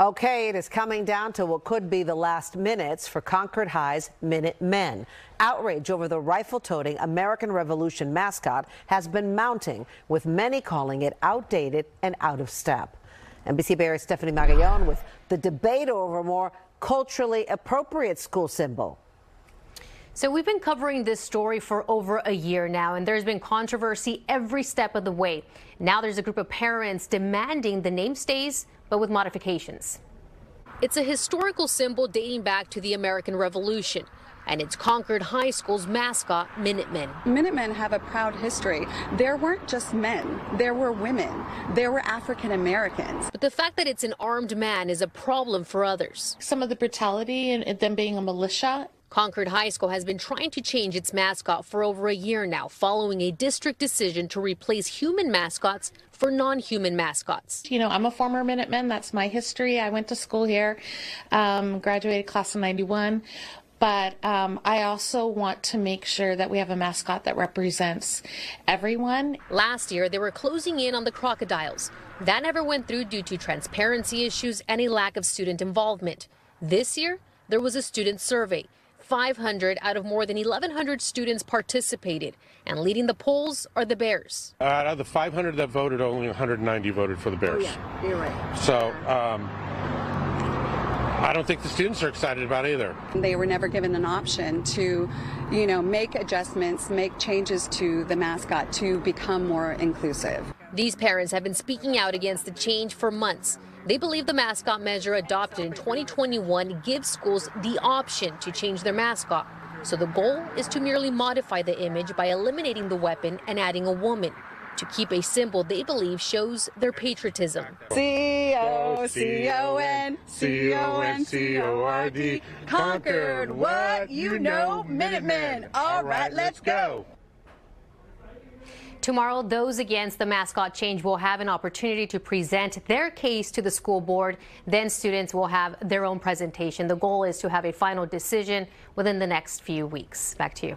Okay, it is coming down to what could be the last minutes for Concord High's Minute Men. Outrage over the rifle-toting American Revolution mascot has been mounting, with many calling it outdated and out of step. NBC Bay Stephanie Magallon with the debate over a more culturally appropriate school symbol. So we've been covering this story for over a year now, and there's been controversy every step of the way. Now there's a group of parents demanding the name stays, but with modifications. It's a historical symbol dating back to the American Revolution and it's Concord High School's mascot, Minutemen. Minutemen have a proud history. There weren't just men, there were women, there were African Americans. But the fact that it's an armed man is a problem for others. Some of the brutality and them being a militia Concord High School has been trying to change its mascot for over a year now, following a district decision to replace human mascots for non-human mascots. You know, I'm a former Minuteman. That's my history. I went to school here, um, graduated class of 91. But um, I also want to make sure that we have a mascot that represents everyone. Last year, they were closing in on the crocodiles. That never went through due to transparency issues and a lack of student involvement. This year, there was a student survey. 500 out of more than 1,100 students participated, and leading the polls are the Bears. Uh, out of the 500 that voted, only 190 voted for the Bears. Oh, yeah, you're right. So. Um, I don't think the students are excited about either. They were never given an option to, you know, make adjustments, make changes to the mascot to become more inclusive. These parents have been speaking out against the change for months. They believe the mascot measure adopted in 2021 gives schools the option to change their mascot. So the goal is to merely modify the image by eliminating the weapon and adding a woman to keep a symbol they believe shows their patriotism. C O C O N C O N C O R D Concord, what you know, Minutemen. All right, let's go. Tomorrow, those against the mascot change will have an opportunity to present their case to the school board. Then students will have their own presentation. The goal is to have a final decision within the next few weeks. Back to you.